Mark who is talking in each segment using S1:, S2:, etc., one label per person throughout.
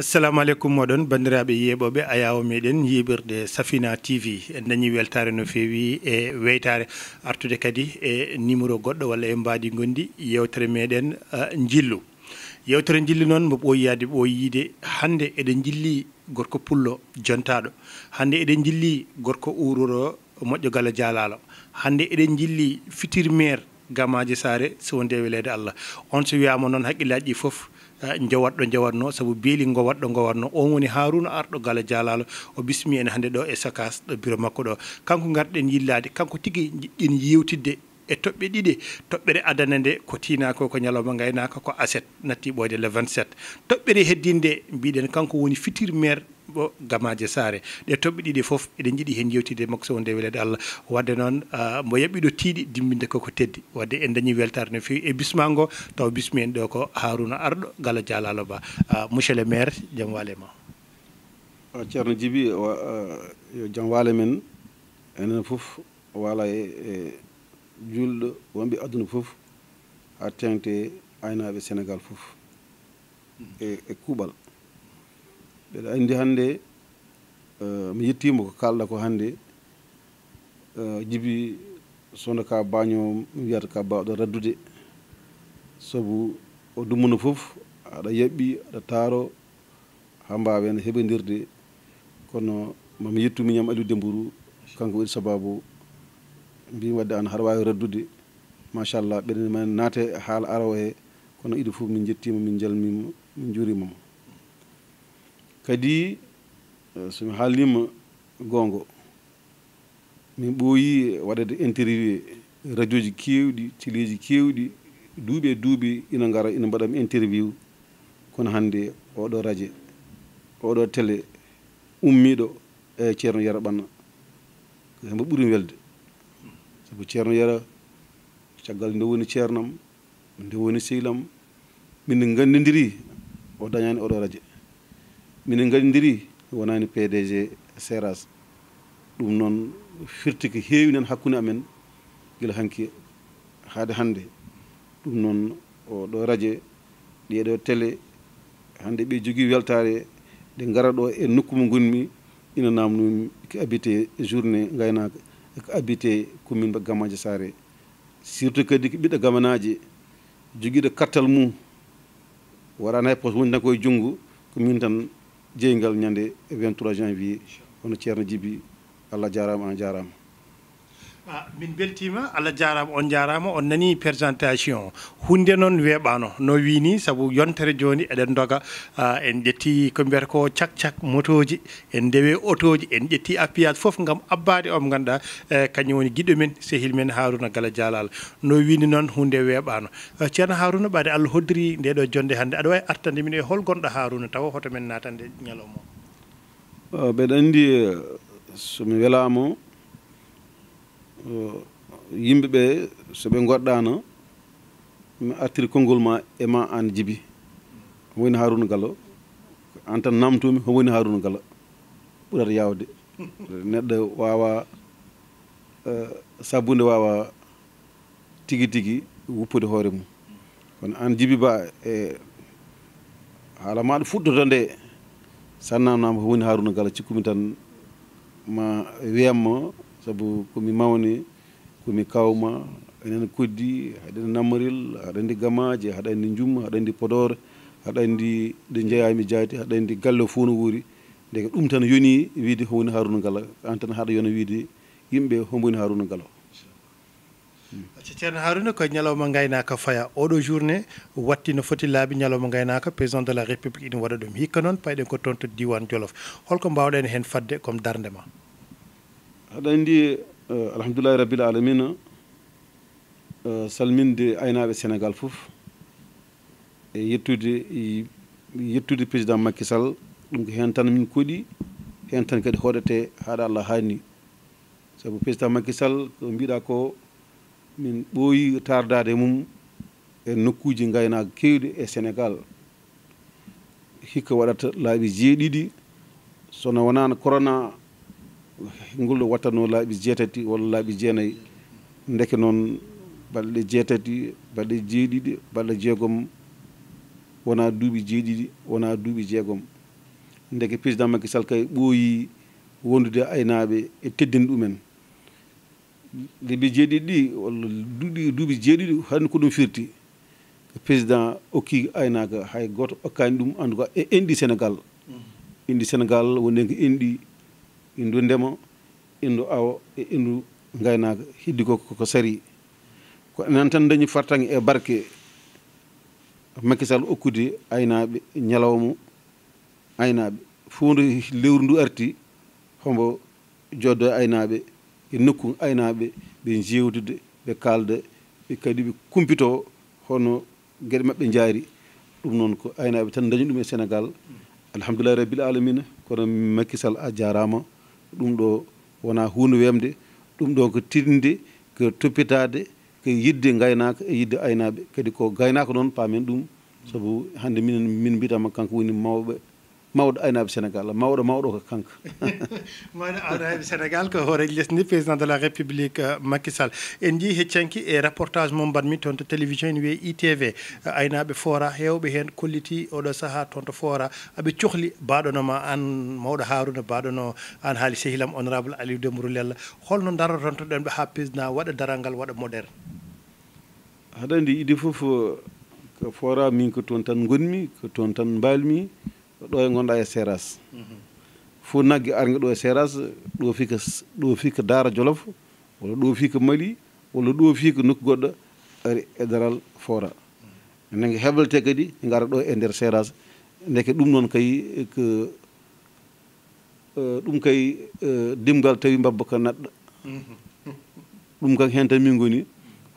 S1: assalamu aleykum moɗon bandiraɓe yeɓoɓe ayawo meɗen yiɓirde safina tv en dañi weltare no fewi e weytare. Artude kadi e numéro goɗɗo walla e mbaadi gondi yewtere meɗen uh, jillu yewtere jilli noon mo ɓoyiyade ɓoyiide hande eɗen jilli gorko pullo jontaɗo hande eɗen jilli gorko uroro moƴƴo gala jaalalo hande eɗen jilli fitir maire gamaji sare so wonde e welede allah. On so wiyama noon haqqillaji ɗi foof jowatɗo jowatno saabu beeli gowatɗo gowatno on woni haruna arɗo gala dialalo o bismi en hannde ɗo e sakas ɗo bureau makko ɗo. Kanko garɗen yillade kanko tigui jiɗɗin yewtidde e toɓɓe ɗiɗi toɓɓere adana nde ko tinako ko ñalawma gaynaka ko aset natti ɓoyde le 27 toɓɓere heddinde mbiɗen kanko woni fitir maire bo gamaje saare. Ɗe toɓɓe ɗiɗi foof eɗen jiiɗi hen yewtide makko so nde welede allah. Wadde noon ah, mo yaɓɓiɗo tiiɗi dimbinde koko teddi. Wadde en dañi weltare no fewi. E bisma ngo taw bismi en ɗo ko haruna arɗo gala dialalo ba. Ah, monsieur le maire jaam waale ma.
S2: Ah, Ceerno djiby yo jaam waale men. Enen foof wala e, e julɗo wonɓe aduna foof ha tengte aynaɓe sénégal fof. E, e kuuɓal mbeɗa anndi hannde e, mi yettiima ko kaalɗa ko hannde. E, jibi sono ka baaño mi wiyata ka baawɗo raddude. Sabu o dummuna fof aɗa yaɓɓi aɗa taaro haa mbaawen heɓondirde kono mami yettu miñam aliou demburu kanko waɗi sababu mbimi wadde an haɗa waawi raddude. Machallah ɓeɗen men naate haala arawo he kono ido fof min jettima min jalmima min juurimamo kadi somi haalnima gongo min ɓooyi waɗede interview radio ji kewɗi téléji kewɗi duuɓi e duuɓi ina gara ina mbaɗami interview kono hannde oɗo radio oɗo télé ummiɗo e ceerno yara ɓanna. Hembo ɓuuri welde. Sabu ceerno yara caggal nde woni ceernam nde woni sehlam min gandidiri o dañani oɗo radio minen nganndiri wonani pdg séras ɗum noon firti ko heewi nan hakkude amen. Gila hanki haade hannde. Ɗum noon o ɗo radio ɗiɗo télé hannde ɓe jogii weltare ɗe ngara ɗo e nokku mo gonmi ina namnumi ko habité journée gaynaka ko habité commune gamaji sare surtout kadi ko ɓiɗɗo gamanaji joguiɗo kattal mum. Waɗana e pos wonditan koye junggo min tan jeygal ñande 23 janvier hono ceerno djiby allah jarama an jarama Ah,
S1: min beltima allah jarama on jarama on nani présentation. Hunde noon weeɓano no wini saabu yontere joni eɗen doga ah, en ƴetti ko mbiyata ko cak cak moto en ndewe auto ji en ƴetti appuyage foof gam abbade omo ganduɗa e kañum woni guiɗo men sehil men harouna gala dialal no wini noon hunde weeɓano eh, ceerno harouna ɓade allah hoddiri ndeɗo jonde hannde. Aɗa wawi artande min e hol gonɗo harouna tawa hoto men natande ñalawma.
S2: O mbeɗa andi somi welamo yimɓe ɓe so ɓe goɗɗano mi artiri konngol ma e ma an djibi homo woni haruna gala an tan namtumi ho woni haruna gala ɓurata yawde neɗɗo wawa eh, sabunde wawa tigi tigi wuppude hoore mum. Kono an djibi ba e haala maɗa fuɗɗoto nde sa namnama ko woni haruna gala cikkumi tan ma wiyamma sabu komi mawni komi kawma enen koddi haɗen nammaril haɗa andi gamaji haɗa andi jumma haɗa andi podore haɗa andi ɗe jeeyami jaati haɗa andi galle fuuno wuuri ndeke ɗum tan yoni wiide ho woni haruna ngala an tan haɗa yona wiide yimɓe homo woni haruna ngala
S1: ceerno harouna ko ñalawma gaynaka faya. Oɗo journée watti no foti laabi ñalawma gaynaka président de la république ina waɗa ɗum hikka noon payɗen ko toon to diwan jolof. Holko mbawɗen hen fadde comme dardema
S2: haɗa anndi eh, alhamdoulillahi rabbil alamina eh, salminde aynaaɓe sénégal fof e yettude e yettude président makky sall. Ɗum ko heen tan min koɗi heen tan kadi hoɗete haaɗa allah haanni. Sabu président makky sall ko mbiɗa ko min ɓooyi tardade mum e nokkuji gaynaaka kewɗi e sénégal. Hikka waɗata laaɓi jeeɗiɗi. Sono wonano corona ngulɗo wattano laaɓi jeetati walla laaɓi jeenayyi ndeke noon balɗe jeetati balɗe jeeɗiɗi balɗe jeegom wona duuɓi jeeɗiɗi wona duuɓi jeegom. Ndeke président makky sall kay ɓooyi wondude aynaaɓe e teddini ɗumen. Lebbi jeeɗiɗi ɗi walla duuɓi duuɓi jeeɗiɗi hanni ko ɗum firti. Président okki aynaka hay goto okkani ɗum andu ko e enɗi sénégal. Mm-hmm. Inɗi sénégal wonden ko enɗi indu ndema indu awa e indu gaynaka hiddi ko ko sari. Ko enen tan dañi fartange e barke. Makisal okkude aynaɓe ñalawma aynaɓe fo ndu lewru ndu arti hombo joddo e aynaɓe e nokku aynaɓe ɓe jewtude ɓe kalda ɓe kadi ɓe kumpito hono gueɗe mabɓe jaari ɗum noon ko aynaɓe tan dañi ɗum e sénégal. Alhamdoulillahi rabbil alamina kono makisal a jarama ɗum ɗo wona hunde wemde ɗum ɗo ko tinde ko toppitade ko yidde gaynaka e yidde aynaɓe kadi ko gaynaka noon pamen ɗum. Saabu hande min min mbitama kanko woni mawɓe mawɗo aynaɓe sénégal mawɗo mawɗo ko kanko
S1: mawɗo aynaɓe sénégal ko hooreji lesdi président de la république Macky Sall en jii heccanki e reportage mo mbatmi toon to télévision ene wiye ITV aynaɓe fora hewɓe hen kolliti oɗo saaha toon to fora aɓe cohli baɗonoma an mawɗo harouna baɗono an haali sehilam honorable aliou dembourou lella holno darotontoɗen ɓe ha président waɗa daral ngal waɗa moderne
S2: haɗa andi idi foof ko fora min ko toon tan gonmi ko toon tan mbalmi ɗo e gonɗa e séras fo naggue argue ɗo e séras ɗo fika ɗo fika dara jolof walla ɗo fika mali walla ɗo fika nokku goɗɗo ari e daral fora naggue heɓlete kadi gara ɗo e nder séras ndeke ɗum noon kay ko ɗum kay dimgal tawi mbabba ko neɗɗo ɗum kay hen tan min goni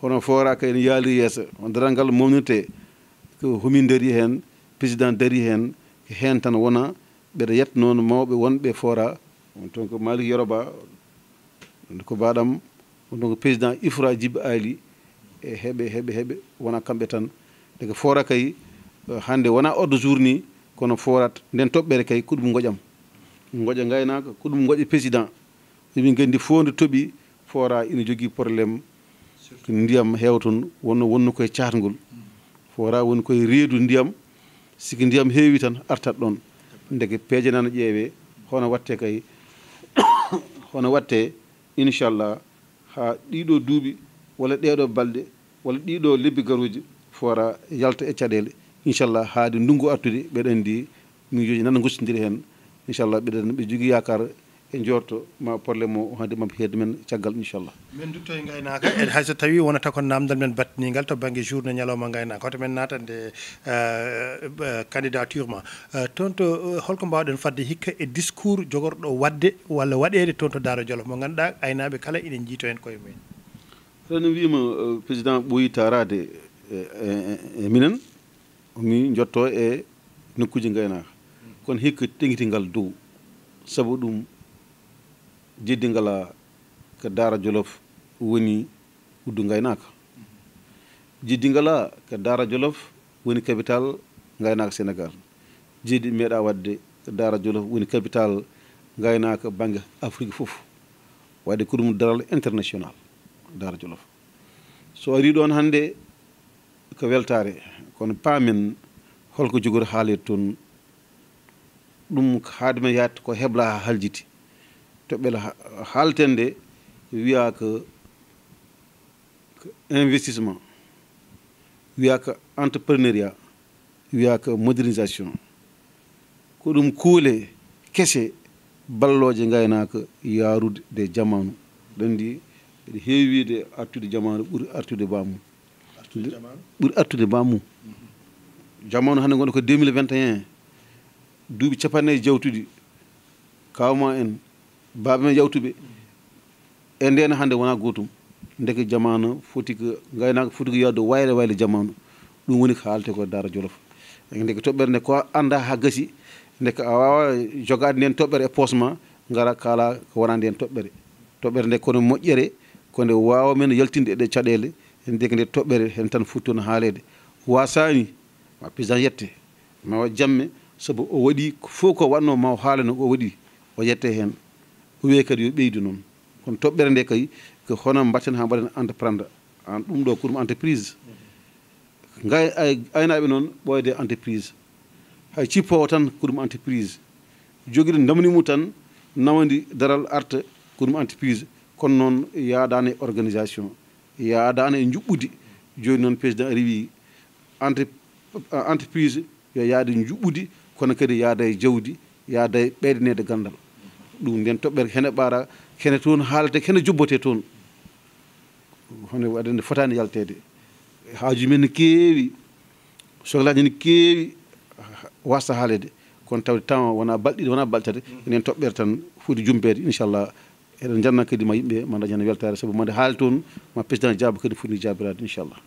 S2: hono fora kay ne yaali yeeso. Daral ngal mawninte ko homin daari hen président daari hen heen tan wona ɓeɗa yet noon mawɓe wonɓe fora on toon ko malik yoroba ko mbaɗam on toon ko président ifra djibe ali e heɓe heɓe heɓe wona kamɓe tan. Deke fora kay eh, hannde wona ordre jour ni kono forat nden toɓɓere kay ko ɗum goƴam. Goƴa gaynaka ko ɗum goƴa président. Emin gandi fo nde toɓi fora ina jogui probléme ndiyam heewa toon wonno wonno koye catgol fora woni koye reedu ndiyam. siki ndiyam heewi tan artat ɗon. Deke peeje nana ƴeewe hono watte kay hono watte inchallah ha ɗiɗo duuɓi walla ɗeɗo balɗe walla ɗiɗo lebbi garuji fora yalta e caɗele inchallah haade ndungu artude ɓeɗen ndi miijoji nana gossodiri hen inchallah ɓeɗen ɓe jogui yakar e jorto ma probléme o hade mami hedde men caggal inchallah.
S1: Min dutto e gaynaka e hayso tawi wonata ko namdal men battanigal to banggue journée ñalawma e gaynaka hoto men natande eh, eh, candidature ma. Eh, toon to holko mbawɗen fadde hikka e discours jogorɗo wadde walla waɗede toon to daaro jolof. Mo ganduɗa aynaɓe kala ina jiito hen koye mumen.
S2: Tani wima président ɓooyi tarade e minen mi jotto e nokkuji gaynaka kono hikka tengitingal dow saabu ɗum jiddi ngala ko daara jolof woni uddu gaynaka jiddi ngala ko daara jolof woni capital gaynaka sénégal jiddi meeɗa wadde ko daara jolof woni capital gaynaka banggue afrique foof wadde ko daral international daara jolof. So ari ɗon hannde ko weltare kono paamen holko jogori haalir toon ɗum yaatte ko hebla ha haljiti toɓɓel haalten nde wiya ko investissement wiya ko entrepreneuriat wiya ko modernisation. Ko ɗum kuule kese balloje gaynaka yarude de jamanu ɗandi eɗe heewi wiide artude jamanu ɓuuri artude bamum ɓuuri artude bamum jamanu hannde gonɗo ko 2021 duuɓi capannayyi jawtuɗi kawma en baaɓe men yawtuɓe. E nden hannde wonaa gootum ndeke jamanu foti ko ngaynaaka foti ko yawde wayle wayle jamanu ɗum woni ko haalte ko daara jolof. E ndeke toɓɓere nde ko annda haa gasi ndeke a waawa jogaade nden toɓɓere e poos ma ngara kaala ko wonaa nden toɓɓere. Toɓɓere nde kono moƴƴere ko nde waawa men yaltinde e ɗe caɗeele ndeke nde toɓɓere heen tan foti toon haaleede. Waasaani ma pisan yette ma wa jamme sabu o waɗi fof ko watno ma o haalano o waɗi o yette heen ko wiye kadi yo ɓeydu noon. Kono toɓɓere nde kay ko hono mbatten ha mbaɗen entreprendre an ɗum ɗo ko ɗum entreprise. Gay aynaɓe noon ɓoyde entreprise. Hay cippowo tan ko ɗum entreprise. Joguiɗo damni tan nawandi daral arta ko ɗum entreprise. Kono noon yaadani e organisation yaadani e juɓɓudi joni noon président ari wi entre entreprise yo yaade juɓɓudi kono kadi yaada e jawdi yaada e ɓeydanede gandal. ɗum nden toɓɓere hene ɓaara kene toon haalate kene jubbote toon. Hono waɗande fotani yaltede haaju men ne keewi sohlaji ne keewi wasta haalede kono tawde temps wona balɗiɗi wona baltete mm. enen toɓɓere tan fuuti jumpede inchallah. eɗen janna kadi ma yimɓe ma dañana weltare. Saabu made haali toon ma président diaba kadi foti jabirade inchallah.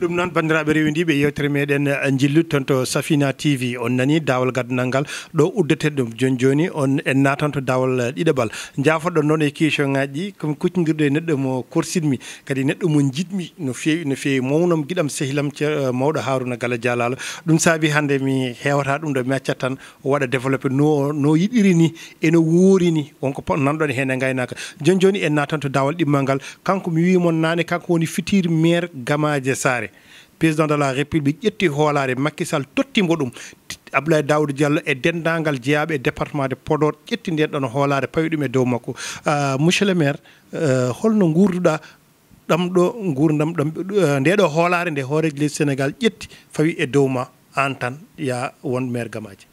S1: Ɗum noon bandiraɓe rewdiɓe yewtere meɗen eh, jillude toon to safina tv on nani dawal gaddanal ngal ɗo uddeteɗe ɗum joni joni on en natan to dawal eh, ɗiɗaɓal jafoɗon noon e question ngaji ɗi komi kuccodirɗo e neɗɗo mo korsinmi kadi neɗɗo mo jiɗmi no fewi no fewi mawnom guiɗam sehilam eh, mawɗo haruna gala dialalo. Ɗum saabi hande mi hewata ɗum ɗo mi accat tan waɗa développé no no yiɗiri ni eno woori ni. Wonko nanɗon hen e, e gayna naka. Joni joni en natan to dawal ɗimmal ngal kanko mi wimon nane kanko woni fitir maire gamaje sare président de la république ƴetti hoolare makkisal tottimo ɗum. Abdoulaye dawdo diallo e dendagal jeeyaɓe e département de podor ƴetti nden ɗon hoolare pawi ɗum e dow makko. Euh, monsieur le maire euh, holno guurduɗa ɗamɗo gurdam ɗam ndeɗo hoolare euh, nde hooreji leydi sénégal ƴetti fawi e dow ma an tan ya won maire gamaji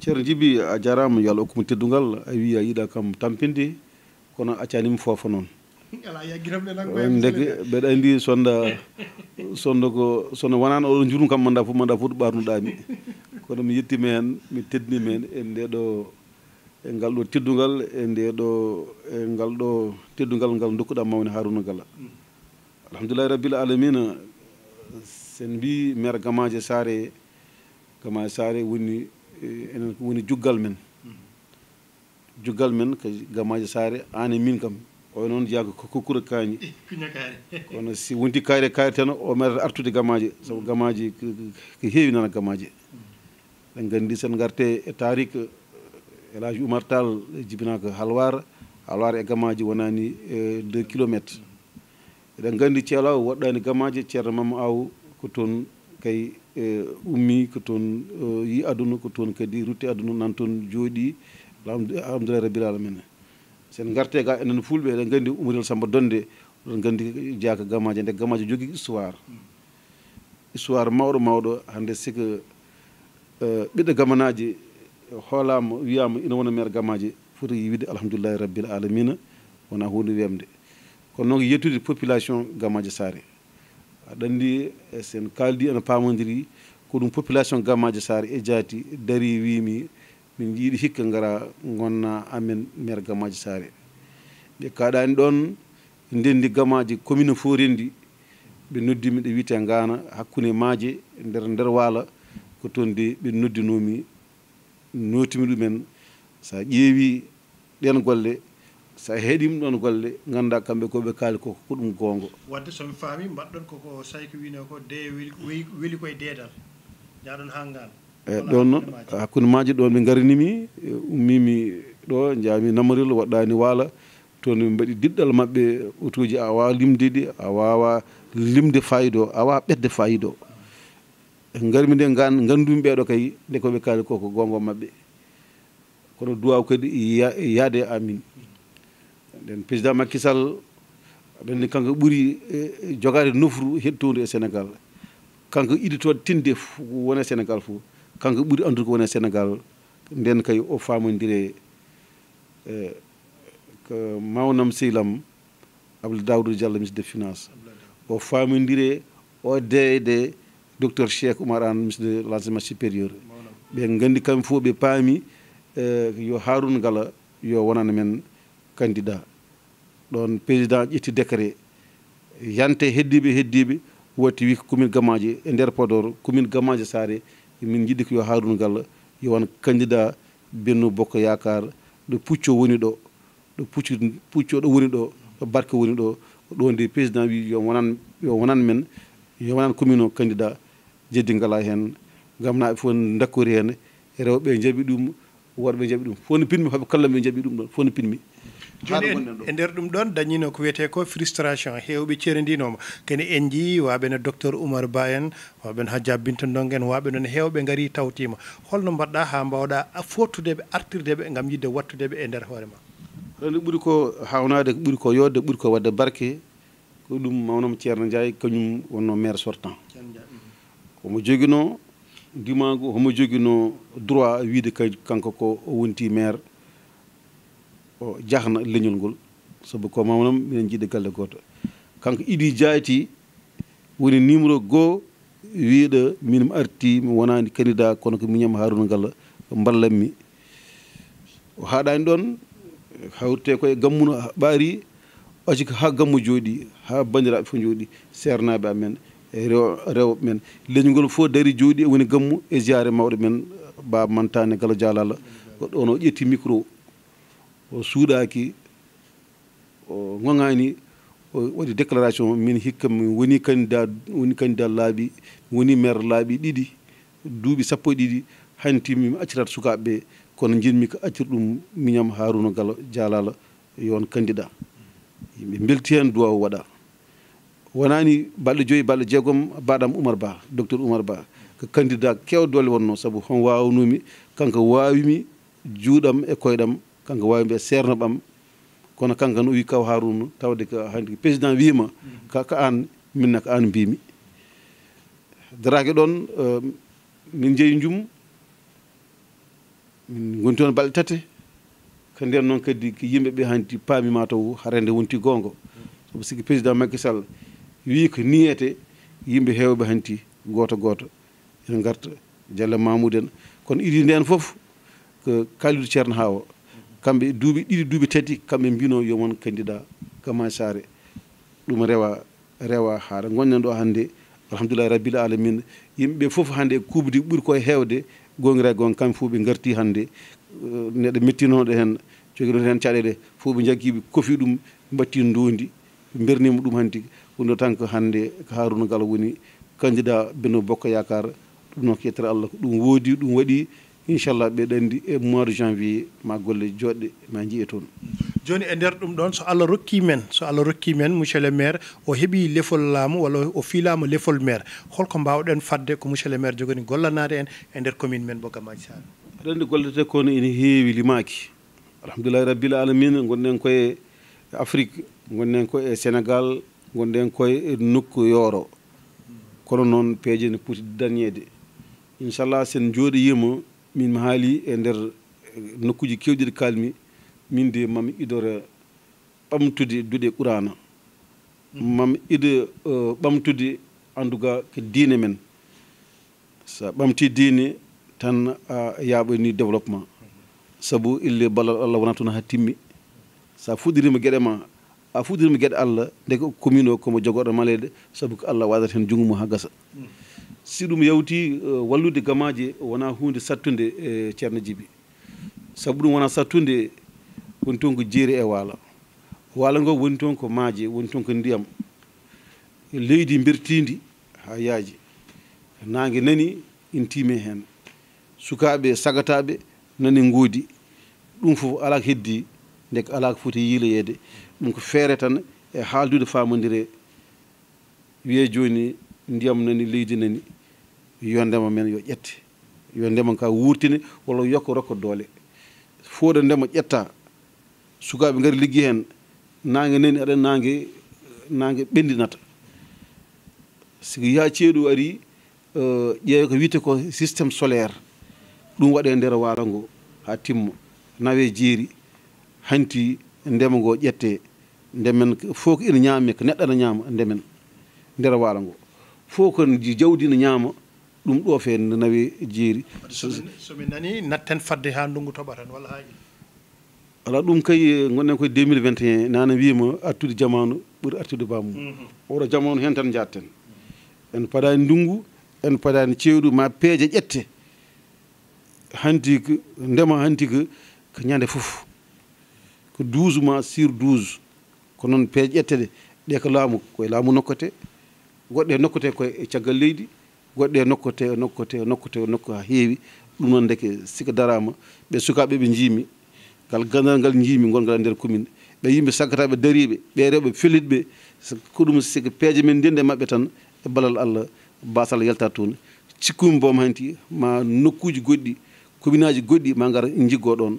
S2: ceerno djiby a jarama yo allah hokkumo teddugal a wi a yiiɗa kam tampinde. Kono accanima foofa noon deke mbeɗa andi sonda sonda ko sonda wonano oɗo jurum kam manda fof manda fof to ɓarnuɗami kono mi yettima hen mi teddinima hen e ndeɗo e ngal ɗo teddugal e ndeɗo e ngal ɗo teddugal ngal dokkuɗa mawni haruna gala. Alhamdulillahi rabbil alamina sen mbi maire gamaje sare gamaje sare woni enen woni juggal men juggal men ko gamaji sare an e min kam. O noon jeeya ko kokkura kañi kono si wonti kayre kayre tan o meɗata artude gamaji saabu gamaji ko heewi nana gamaji ɗen gandi sen garte e tarik elage oumar tall jibina ko halwar halwar e gamaji wonani deux kilométre eɗen gandi ceelaw woɗɗani gamaji ceerno mamma aw ko toon kay ummi ko toon yi aduna ko toon kadi rutti aduna nan toon jooɗi alhamdulillah rabbil alamina. Sen garte ga enen fulɓe eɗen gandi umrel samba donde oɗon gandi jeeyaka gamaji nde gamaji jogui histoire histoire mawɗo mawɗo hande siko ɓiɗɗo gamanaji hoolama wiyama ina wona maire gamaji foti yiwide alhamdulillahi rabbil alamina wona hunde wemde kono noon yettude population gamaji sare aɗa andi sen kaldi ene pamodiri ko ɗum population gamaji sare e jaati dari wimi min jiiɗi hikka ngara gonna amen maire gamaji saare ɓe kaɗani ɗon ndendi gamaji commune fo rendi ɓe noddimi ɗe wiite ngana hakkude maaje nder nder waala ko toon de ɓe noddinomi notimi ɗumen. Sa ƴeewi ɗen golle sa heeɗima ɗon golle ganda kamɓe koɓe kaali koko ko ɗum gonga
S1: wadde somi faami mbaɗɗon koko sayko wino ko de weli koye deedal jaɗon ha ngana
S2: eyi ɗon noon hakkude maji ɗon ɓe garinimi e, ummimi ɗo jaami namaril waɗɗani waala. Toon ɓe mbaɗi diɗɗal maɓɓe otoji a wawa limde a wawa limde fayida o a wawa ɓedde fayida o e, garmi nde gan gandumi ɓeɗo kay nde koɓe kaali koko gongo maɓɓe. Kono duwaw kadi e yaade amin. Nden président makisall aɗanni kanko ɓuuri jogade nofru hettode e sénégal. Kanko iditode tinde wona sénégal fof kanko ɓuri andude ko woni e sénégal nden kay o famodiri e ko mawnam sehlam abdou dawdou diallo ministre de finance o famodiri o deede docteur cheikh oumar an ministre de l'enseignement supérieur. Ɓe gandi kamɓe fof ɓe paami e, yo haroun ngala yo wonana men candidat. Ɗon président ƴetti décret. Yante heddiɓe heddiɓe watti wi ko commune gammaji e nder podor commune gammaji saare min jiɗi ko yo harouna galla yo won candidat benno bokko yakar ɗo pucco woni ɗo ɗo pucco pucco ɗo woni ɗo ɗo barke woni ɗo ɗo nde président wi yo wonan yo wonan men yo wonan commune o candidat jeddi ngala hen. Gam naɓe fof dakkori hen rewɓe jaaɓi ɗum worɓe jaɓi ɗum fof no pinmi hoɓe kala pinmi
S1: joni e nder ɗum ɗon dañino ko wiyete ko frustration hewɓe ceredinoma kene en jii waɓe no docteur oumar ba en waɓen ha jabbinta dong en waɓe noon hewɓe gaari tawtima holno mbaɗɗa ha mbawɗa fottudeɓe artirdeɓe gam yidde wattudeɓe e nder hoore ma.
S2: Ɗon ɓuuri ko hawnade ko ɓuuri ko yodde ɓuuri ko wadde barke. Ko ɗum mawnoma ceerno ndiaye kañum wonno maire sortant. Omo joguino dimangu homo joguino droit wiide kanko ko o wonti maire. O jahna leñol ngol saabu ko mawnam minen jiiɗe galle goto kanko iɗi jaati woni numéro goho wiiɗa min arti mi wonani candidat kono ko miñam haruna ngalla ballanmi o haɗani ɗon hawrte koye gammuno ɓaari ɓaci ko ha gammu jooɗi ha bandiraɓe fof jooɗi sernaɓe amen e rew rewɓe men leñol fof daari jooɗi e woni gammu e jare mawɗo men baba mantane galo dialala ko ɗon o micro o suuɗaki o ŋoŋani o waɗi déclaration min hikka mi woni candidat woni candidat laaɓi woni maire laaɓi ɗiɗi duuɓi sappo e ɗiɗi hanti mimi accirat sukaɓe ɓe kono jinmi ko accir ɗum miñam haruna galo dialala yon candidat. Yimɓe belti hen duwa waɗa. Wonani balɗe joyyi balɗe jeegom baɗam oumar ba docteur oumar ba ko candidat kew doole wonno saabu hon wawnumi kanko wawimi juuɗam e koyɗam kanko wawi mbiya serno ɓam kono kanko no wi kaw haruna tawde ko hande président wima ka ka an minne ko an mbimi. Daraki ɗon ehm, min jeeyi jum min gonti toon balɗe tati ko nden noon kadi ko yimɓeɓe hanti paamima taw harende wonti gongo sabu siki président makky sall wi ko niyete yimɓe hewɓe hanti goto goto ene garta diallo mamoudou en. Kono idi nden foof ko kalidou ceerno ha o kamɓe duuɓi ɗiɗi duuɓi tati kamɓe mbino yomon candidat gama sare ɗum rewa rewa haara gonɗen ɗo hannde alhamdulillah rabbil alamina yimɓeɓe fof hannde kubdi ɓuuri koye heewde gongirae gon kamɓe fof ɓe garti hannde. Neɗɗo mettinoɗo heen joguinoto heen caɗele fof ɓe jaggiɓe kofi ɗum mbatti dondi bernima ɗum hanti tigi tan ko hannde ko haruna ngal woni candidat beno bokka yakar ɗum noon ko yettere allah ko ɗum woodi ɗum waɗi inchallah ɓeɗa andi e mois de janvier ma golle joɗɗe ma jiiye toon.
S1: Joni e nder ɗum ɗon so allah rokki men so allah rokki men monsieur le maire o heeɓi lefol laamu walla o fiilama lefol maire holko mbawɗen fadde ko monsieur le maire jogoni gollanade en e nder commune men bo gamaji sar
S2: aɗa andi gollete kono ene heewi limaki alhamdulillahi rabbil alamina gonɗen koye afrique gonɗen koye sénégal gonɗen koye nokku yooro. Kono noon peeje ne poti dañede inchallah sen jooɗoyima min mi haali e nder e nokkuji kewɗiɗi kalmi min de mami idora ɓamtude duɗe qurana. Mami ida e, ɓamtude anduga ko diine men. So ɓamti diine tan a yaaɓani développement. Sabu ille ballal allah wona toon ha timmi so fuɗɗirima gueɗe ma a fuɗɗirima gueɗe allah nde commune o komo jogoɗo maleede sabu ko allah waɗata hen junngo mum ha gasa. si ɗum yawti e, wallude gamaji e, wona hunde sattude e ceerno djiby saabu ɗum wona sattude woni toon ko jeeri e waalo. Waalo ngo woni toon ko maaje woni toon ko ndiyam. Leydi bertindi ha yaaji nangue nani in tiime hen sukaɓe sagataɓe nani goodi ɗum foof ala ko heddi nde ko ala ko foti yiiloyeede. Ɗum ko feere tan e haaldude famodire wiye joni ndiyam nani leydi nani. yo ndema men yo ƴette yo ndema ka wurtine walla yokka rokka doole. Fooɗo ndema ƴetta sukaaɓe ngari liggi hen naange nani aɗa naange naange ɓendinata. Sigi yaa ceeɗu ari e, ƴeewe ko wiyete ko systéme solaire. Ɗum waɗe e ndeer waalo ngo haa timma nawe e jeeri hanti ndema ngo ƴette ndemen fof ko ina ñaame ko neɗɗo ana ñaama ndemen ndeer waalo ngo. Fof ko jawdi ne ñaama ɗum ɗo fe nde nawe jeeri.
S1: Somi nani natten fadde ha ndungu toɓa tan walla haji
S2: ala ɗum kay gonɗen koye 2021 nana wima artude jamanu ɓuuri artude bamum oɗo jamanu hen tan jatten en paɗani ndungu en paɗani cewɗu ma peeje ƴette. Hanti ko ndema hanti ko ko ñande foof ko 12 mois sur 12 ko noon peeje ƴette ɗe ɗe ko laamu koye laamu nokkate goɗɗe nokkate koye caggal leydi goɗɗe nokkote nokkote nokkote nokku ha heewi. Ɗum noon deke sika darama ɓe sukaɓe ɓe jiimi ngal gandal ngal jiimi gongal e nder commune ɓe yimɓe saggataɓe dariɓe ɓe rewɓe felliɗɓe ko ɗum sika peeje men ndendi e tan e ballal allah basal yalta toon. Cikkumi boom hanti ma nokkuji goɗɗi commune aji goɗɗi ma gara jiggo ɗon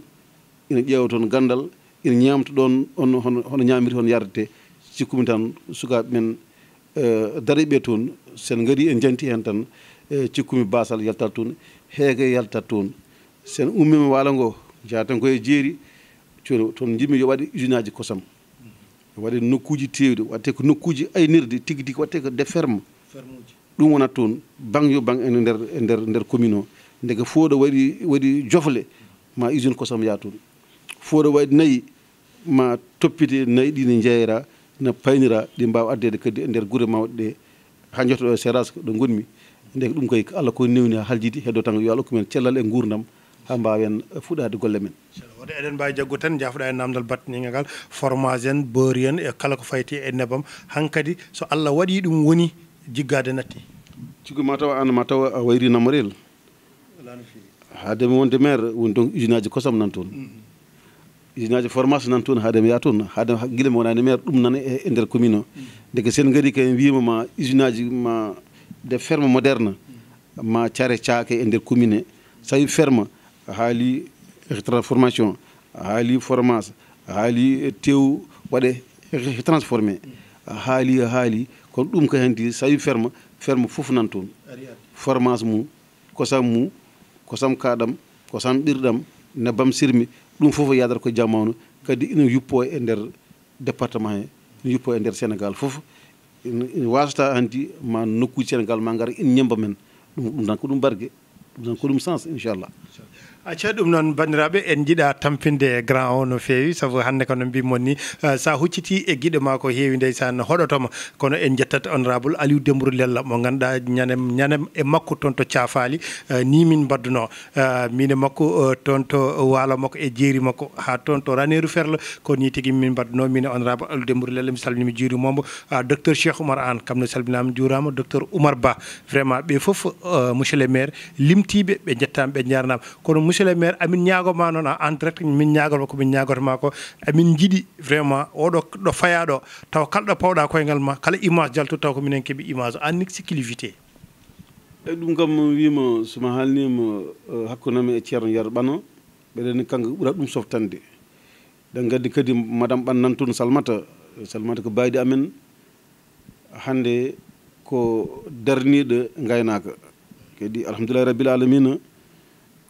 S2: ina ƴeewa toon gandal ina ñamta ɗon on hono ñamiri toon yardete cikkumi tan sukaɓe men dariɓe toon sen gari en janti hen tan e cikkumi basal yaltat toon heege yaltat toon sen ummima waalo ngo jaten koye jeeri toon jimmi yo waɗe usine aji kosam. Waɗe nokkuji tewɗi watte ko nokkuji aynirde tigui tigui watte ko de ferme. Ɗum wonat toon bang yo bang ene nder e nder nder commune o. Ndeke fooɗo waɗi waɗi jofle ma usine kosam yaa toon. Fooɗo waɗi nayyi ma toppite nayyi ɗi ne jeeyra ne paynira ɗi mbawa addede kadi e nder guure mawɗe ɗe. ha jottoɗo e sérage ɗo gonmi nde ɗum koye allah ko newni ha haljidi heddo tan yo allah hokkumen cellal e gurdam ha mbawen fuɗade golle men.
S1: Wode eɗen mbawi jaggu tan jafoɗa e namdal batniga ngal formage en beuri en e kala ko fayti e nebam. Hankkadi so allah waɗi ɗum woni jiggade natti?
S2: Cikku ma taw an ma taw a wayri namorel haademi wonde maire woni donc usine aji kosam nan toon. Mm-hmm. Usine aji formation nan toon haademi ya toon haade guilemi wonani maire ɗum nan e nder commune o deke sen gaari kay wima ma usine aji ma de ferme moderne ma care caake e nder commune e so tawi ferme haali transformation haali formage haali tew waɗe transformé haali haali kono ɗum ko hanti so tawi ferme ferme fof nan toon formage mum kosam mum kosam kaɗam kosam ɓirɗam nebbam sirmi ɗum fof yadata ko jamanu kadi ina yuppo e nder département he ina yuppo e nder sénégal fof. Ina wasata hanti ma nokkuji sénégal ma gara ina ñemba men. Ɗum ɗum tan ko ɗum bargue ɗum tan ko ɗum sens inchallah.
S1: Acca ɗum noon bandiraɓe en jiiɗa tampinde grand o no fewi saabu hande kono mbimon ni sa hucciti e guiɗo ma ko heewi ndeysan hoɗotoma kono en jettat honorable aliou dembourou lella mo ganduɗa ñanem ñanem e makko toon to caafali ni min badduno mine makko toon to waalo makko e jeeri makko ha toon to raneru ferlo ko ni tigui min badduno mine honorable aliou dembourou lella mi salminimi juurimomo docteur cheikh oumar an kam no salminama juurama. Docteur oumar ba vraiment ɓe foof monsieur le maire limtiɓe ɓe jettama ɓe jarnama kono monsieur le maire amin ñagoma noon en direct min ñagotoma komin ñagotoma ko. Amin jiiɗi vraiment oɗo ɗo faya ɗo. Taw kala ɗo pawɗa koyngal ma kala image jaltuɗo taw ko minen keeɓi image. O an exclusivité.
S2: Eyi ɗum kam wima soma haalnima hakkunami e ceerno yaro ɓano ɓeɗen kanko ɓuurat ɗum softande. Ɗen gaddi kadi madame ɓan nan toon salmata salmata ko baydi amen. Hande ko darniɗo gaynaka kadi alhamdulillah rabbil alamina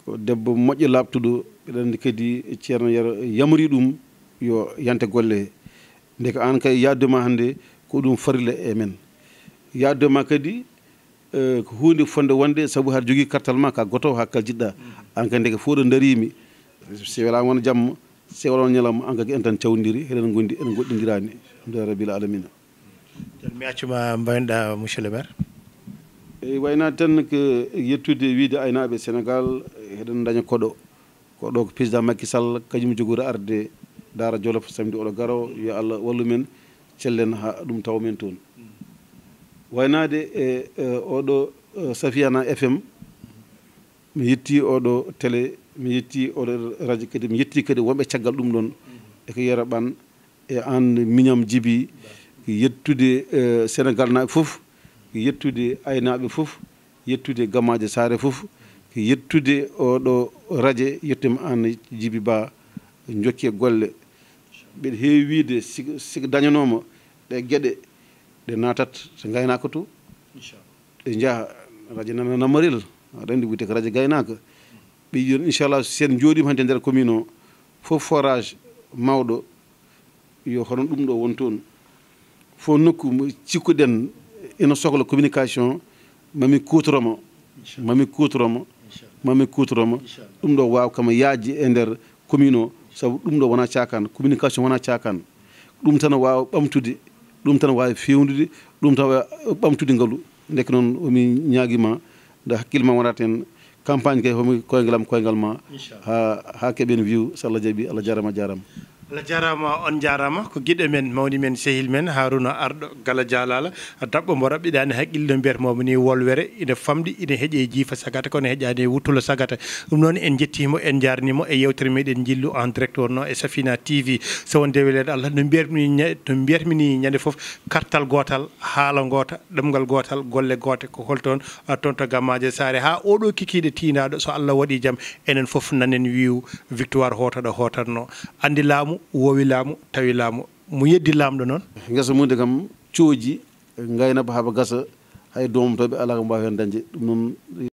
S2: ko debbo moƴƴo laaɓtuɗo mbiɗa anndi kadi ceerno yero yamori ɗum yo yante golle. He nde ko aan kay yaaduma hannde ko ɗum farilla e men yaaduma kadi ko hunde fonde wonde saabu haɗa jogii kartal ma ka gotowo hakkal jiɗɗa. An kay ndeke fof ɗo darimi si welama won jamma si walano ñalawma an kadi en tan cawdiri heɗen gondi ene goɗɗodirani alhamdulillah rabbil alamina
S1: joni mi accuma mbaynoɗa monsieur le maire.
S2: eyi wayna tan ko yettude wiide aynaɓe e sénégal heɗen daña koɗo. Koɗo ko président makky sall kañum jogori arde daara jolof samedi oɗo garo yo allah wallu men cellen ha ɗum taw men toon. Waynade e, e oɗo e, safiyana fm mi yetti oɗo télé mi yetti oɗo radio kadi mi yetti kadi wonɓe caggal ɗum ɗon eko yera ɓan e an miñam djiby yettude sénégal naɓe fof. ko yettude aynaɓe fof yettude gamaje saare fof ko yettude oɗo radio yettema an jibi ba jokki e golle. Mbiɗa heewi wiide siko dañanoma ɗe gueɗe ɗe natat so gaynaka to? Ɗe jaaha radio nana maril aɗa andi wiyte ko radio gaynaka ɓeyi yon inchallah sen jooɗima hannde nder commune o fof forage mawɗo yo hono ɗum ɗo won toon fo nokku cikkuɗen ina sohla communication mami kutoroma mami kutoroma mami kutoroma ɗum ɗo waw kama yaaji e nder commune o. Saabu ɗum ɗo wona cakan communication wona cakan ɗum tan wawa ɓamtude ɗum tan wawi fewnude ɗum tan wawa ɓamtude ngaalu deke noon omi ñaguima nde hakkille ma wonata hen campagne kay homi koyngalam koyngal ma. Ha ha keeɓen view so allah jaaɓi allah jarama jarama
S1: allah jarama on jarama ko guiɗo men mawni men sehil men haruna arɗo gala dialala dabɓo mo raɓɓiɗani haqqille no mbiyatmomo ni wolwere ina famɗi ina heeƴe jiifa sagata kono heeƴani e wuttulo sagata. Ɗum noon en jettimo en jarnimo e yewtere meɗen jillu en direct wonno e safina tv so won dewelede allah no mbiyatmini no mbiyatmini ñande foof kartal gotal haala gota ɗemgal gotal golle gote ko holton toon to gammaje saare. Ha oɗo kikiɗe tinaɗo so allah waɗi jaam enen foof nanen wiw victoire hotoɗo hotatno andi laamu wowi laamu tawi laamu. Mo yeddi laamɗo noon.
S2: Guesa mude kam cooji gaynaba haaba gasa hay domotoɓe ala ko mbawi hen dañde. Ɗum noon